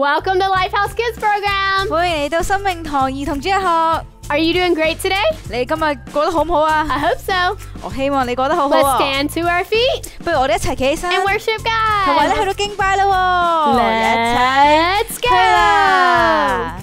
Welcome to Lifehouse Kids Program. 欢迎嚟到生命堂儿童主日学。 Are you doing great today? 你今日过得好唔好啊？ I hope so. 我希望你过得好好 Let's 啊！ stand to our feet 不如我哋一齐企起身， and worship 同埋咧 God. 去到敬拜啦喎！ Let's 去啦 go.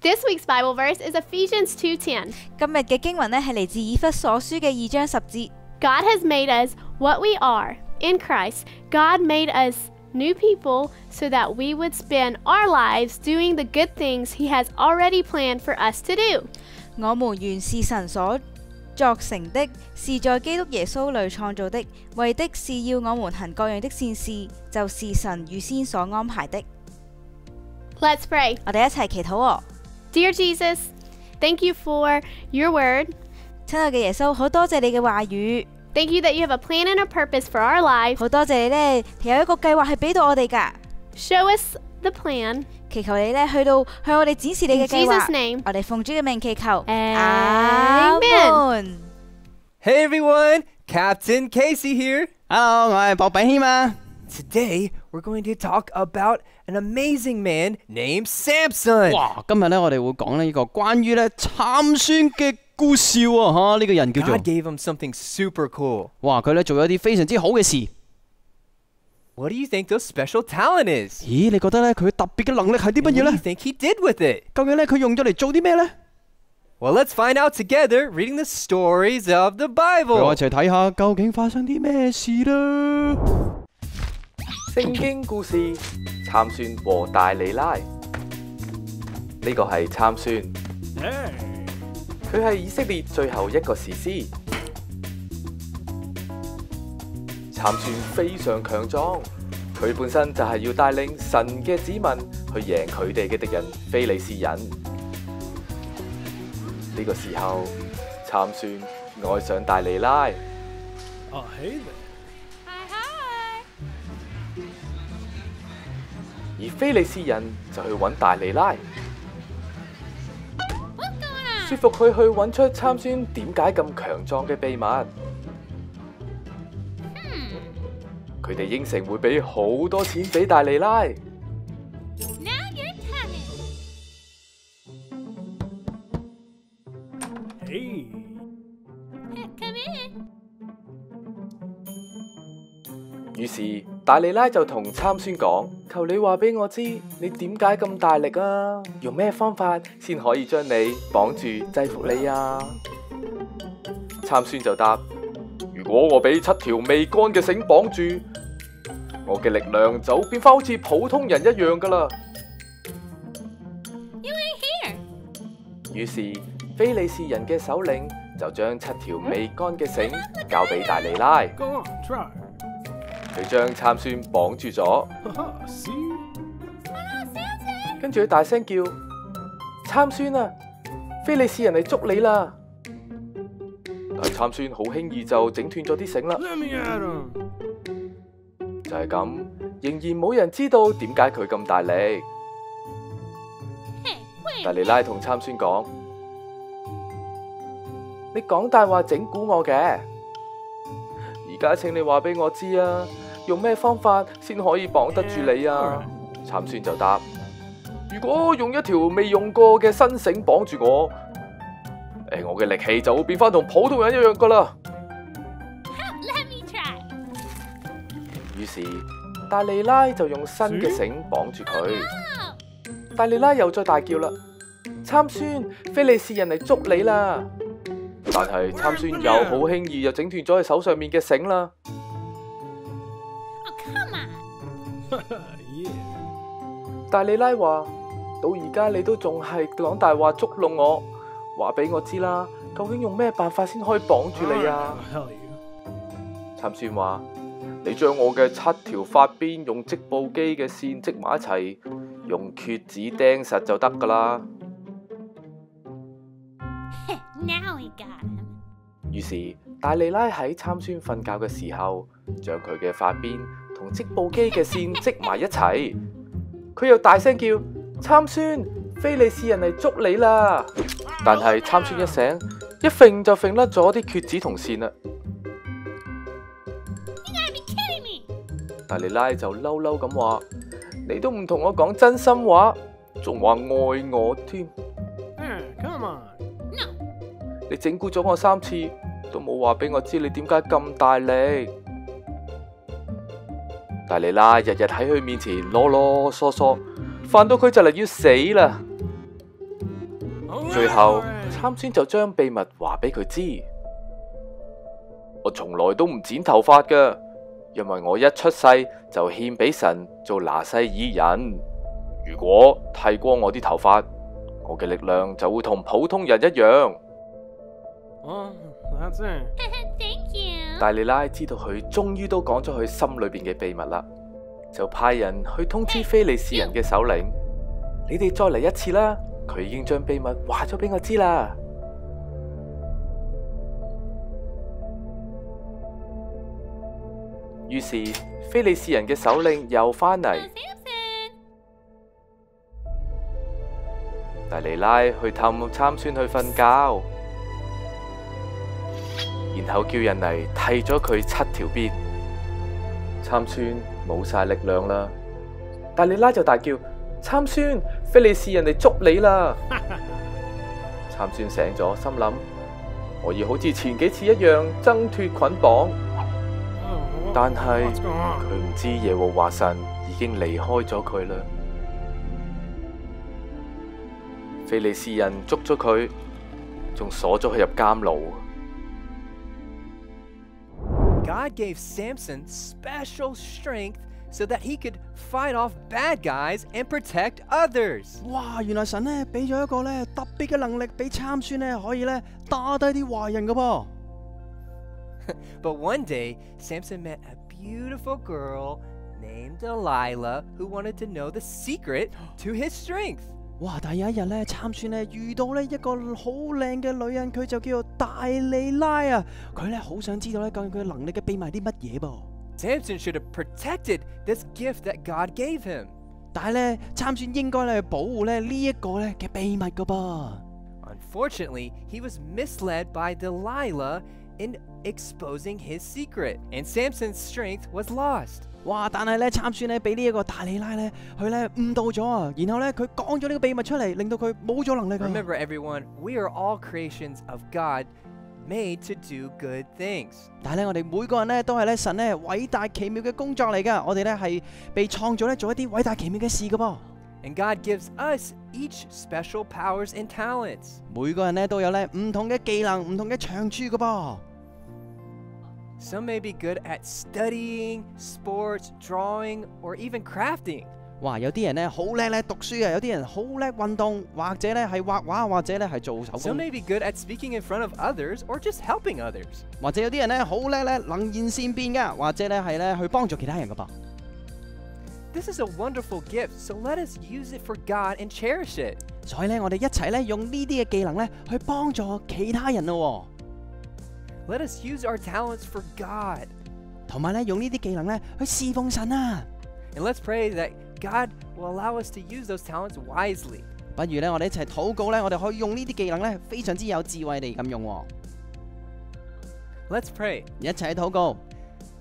，This week's Bible verse is Ephesians 2:10. 今日嘅经文呢系嚟自以弗所书嘅二章十节。 God has made us what we are in Christ. God made us new people so that we would spend our lives doing the good things He has already planned for us to do. 我们原是神所作成的，是在基督耶稣里创造的，为的是要我们行各样的善事，就是神预先所安排的。 Let's pray. 我哋一齐祈祷喎。 Dear Jesus, thank you for your word. 亲爱嘅耶稣，好多谢你嘅话语， Thank you that you have a plan and a purpose for our lives. 好多谢你呢，有一个计划系俾到我哋噶。 Show us the plan. 祈求你呢，去到向我哋展示你嘅 In 计 Jesus' 划。 name. 我哋奉主嘅命祈求。 Amen. 阿门 Hey everyone, Captain Casey here. Hello，我系薄饼谦啊。 Today we're going to talk about an amazing man named Samson. 哇，今日咧我哋会讲呢个关于咧参孙嘅故事喎吓，呢、个人叫做 God gave him something super cool. 哇，佢咧做咗一啲非常之好嘅事。 What do you think those special talent is? 咦，你觉得咧佢特别嘅能力系啲乜 What 嘢 do you 咧？ think he did with it? 究竟咧佢用咗嚟做啲咩咧？ Well, let's find out together reading the stories of the 俾我 Bible. 一齐睇下究竟发生啲咩事啦。 聖經故事：參孫和大利拉。呢個係參孫，佢係以色列最後一個士師。參孫非常強壯，佢本身就係要帶領神嘅子民去贏佢哋嘅敵人非利士人。呢、個時候，參孫愛上大利拉，而菲利斯人就去揾大利拉，說服佢去揾出參孫點解咁強壯嘅秘密。佢哋應承會俾好多錢俾大利拉。是大利拉就同參孫講：求你話俾我知，你點解咁大力啊？用咩方法先可以將你綁住制服你啊？參孫就答：如果我俾七條未乾嘅繩綁住，我嘅力量就變翻好似普通人一樣噶啦。於是非利士人嘅首領就將七條未乾嘅繩交俾大利拉。Go on, try. 佢將參孫綁住咗，跟住佢大聲叫：參孫啊，菲利士人嚟捉你啦！但係參孫好輕易就整斷咗啲繩啦.就係咁，仍然冇人知道點解佢咁大力。大尼拉同參孫講：你講大話整蠱我嘅，而家請你話俾我知啊，用咩方法先可以綁得住你啊？參孫就答：如果用一條未用過嘅新繩綁住我，誒，我嘅力氣就會變翻同普通人一樣噶啦。於是大利拉就用新嘅繩綁住佢。大利拉又再大叫啦：參孫，非利士人嚟捉你啦！但係參孫又好輕易就整斷咗佢手上面嘅繩啦。大利拉話：到而家你都仲係講大話捉弄我，話俾我知啦，究竟用咩辦法先可以綁住你啊？Oh. 參孫話：你將我嘅七條髮邊用織布機嘅線織埋一齊，用橛子釘實就得噶啦。Now we got him. 於是大利拉喺參孫瞓覺嘅時候，將佢嘅髮邊同織布機嘅線織埋一齊。佢又大聲叫：參孫，非利士人嚟捉你啦！但係參孫一醒，一揈就揈甩咗啲橛子同線啦。大利拉就嬲嬲咁話：你都唔同我講真心話，仲話愛我添。Come on. 你整蠱咗我三次，都冇話俾我知你點解咁大力。大利拉日日喺佢面前啰啰嗦嗦，煩到佢就嚟要死啦。最後 right. 參孫就將秘密話俾佢知。我從來都唔剪頭髮㗎，因為我一出世就獻俾神做拿西爾人。如果剃光我啲頭髮，我嘅力量就會同普通人一樣。Well, that's it. 大利拉知道佢終於都講咗佢心里邊嘅秘密啦，就派人去通知非利士人嘅首領：你哋再嚟一次啦！佢已經將秘密話咗俾我知啦。於是非利士人嘅首領又返嚟，大利拉去氹參孫去瞓覺，然後叫人嚟剃咗佢七條辮。參孫冇晒力量啦，但你拉就大叫：參孫，非利士人嚟捉你啦！參孫醒咗，心諗我要好似前幾次一樣掙脱捆綁，Oh, what- 但係 what's going on? 佢唔知耶和華神已經離開咗佢啦。非利士人捉咗佢，仲鎖咗佢入監牢。God gave Samson special strength so that he could fight off bad guys and protect others. 哇！原来神咧俾咗一个咧特别嘅能力俾参孙咧，可以咧打低啲坏人噶噃。 But one day, Samson met a beautiful girl named Delilah who wanted to know the secret to his strength. 哇！但系有一日咧，参孙咧遇到呢一个好靓嘅女人，佢就叫做大利拉啊！佢咧好想知道咧究竟佢能力嘅秘密系啲乜嘢噃。 Samson should have protected this gift that God gave him. 但系咧，参孙应该咧保护咧呢一个咧嘅秘密噶噃。 Unfortunately, he was misled by Delilah in exposing his secret, and Samson's strength was lost. 哇！但係咧，參孫咧俾呢一個大利拉咧，佢咧誤導咗啊，然後咧佢講咗呢個秘密出嚟，令到佢冇咗能力啊。Remember, everyone, we are all creations of God made to do good things. 但係咧，我哋每個人咧都係咧神咧偉大奇妙嘅工作嚟噶，我哋咧係被創造咧做一啲偉大奇妙嘅事噶噃。And God gives us each special powers and talents. 每個人咧都有咧唔同嘅技能、唔同嘅長處噶噃。Some may be good at studying, sports, drawing, or even crafting. 哇！有啲人咧好叻咧读书啊，有啲人好叻运动，或者咧系画画，或者咧系做手 Some 工， may be good at speaking in front of others or just helping others. 或者有啲人咧好叻咧能言善辩噶，或者咧系咧去帮助其他人噶噃。 This is a wonderful gift, so let us use it for God and cherish it. 所以咧，我哋一齐咧用呢啲嘅技能咧去帮助其他人咯喎， Let us use our talents for God. 同埋咧用呢啲技能咧去侍奉神啊！ And let's pray that God will allow us to use those talents wisely. 不如咧，我哋一齐祷告咧，我哋可以用呢啲技能咧，非常之有智慧地咁用喎。 Let's pray. 一齐祷告，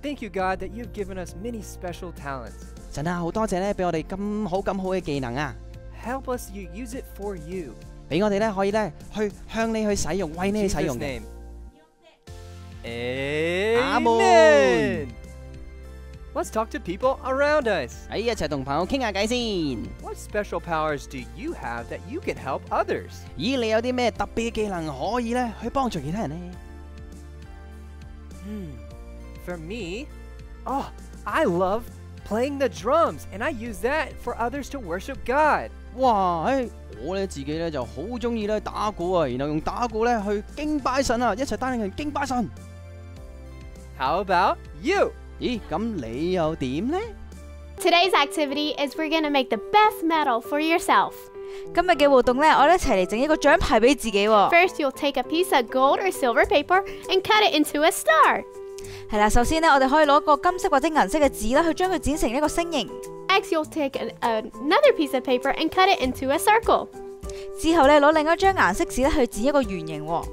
Thank you, God, that you've given us many special talents. 神啊，好多谢咧，俾我哋咁好咁好嘅技能啊！ Help us you use it for you. 俾我哋咧可以咧去向你去使用，为你 In 去使 Jesus' 用嘅。 name. Amen. Amen. Let's talk to people around us. 喺一齐同朋友倾下偈先。 What special powers do you have that you can help others? 咦，你有啲咩特别嘅技能可以咧去帮助其他人呢？ Hmm. For me, oh, I love playing the drums, and I use that for others to worship God. 哇！誒，我咧自己咧就好中意咧打鼓啊，然後用打鼓咧去敬拜神啊，一齊帶領人敬拜神。How about you? 咦，咁你又點呢？Today's activity is we're going to make the best medal for yourself. 今日嘅活動咧，我哋一齊嚟整一個獎牌俾自己喎。First, you'll take a piece of gold or silver paper and cut it into a star. 係啦，首先呢，我哋可以攞個金色或者銀色嘅紙啦，去將佢剪成一個星形。Next, you'll take an, another piece of paper and cut it into a circle. 之后呢，攞另一张颜色纸咧去剪一个圆形喎。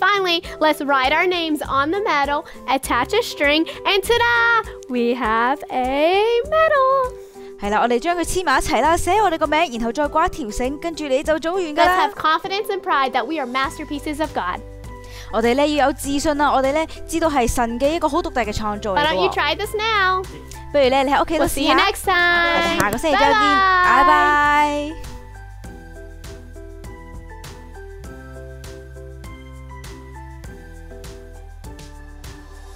Finally, let's write our names on the medal, attach a string, and ta-da! We have a medal. 系啦，我哋将佢黐埋一齐啦，写我哋个名，然后再挂一条绳，跟住你就组完噶 Let's 啦 have。confidence and pride that we are masterpieces of God. 我哋咧要有自信啦，我哋咧知道系神嘅一个好独特嘅创造嚟 Why don't you 嘅喎。 try this now? 不如咧你喺屋企度 We'll see you。next time. 下個星期再見，拜.拜。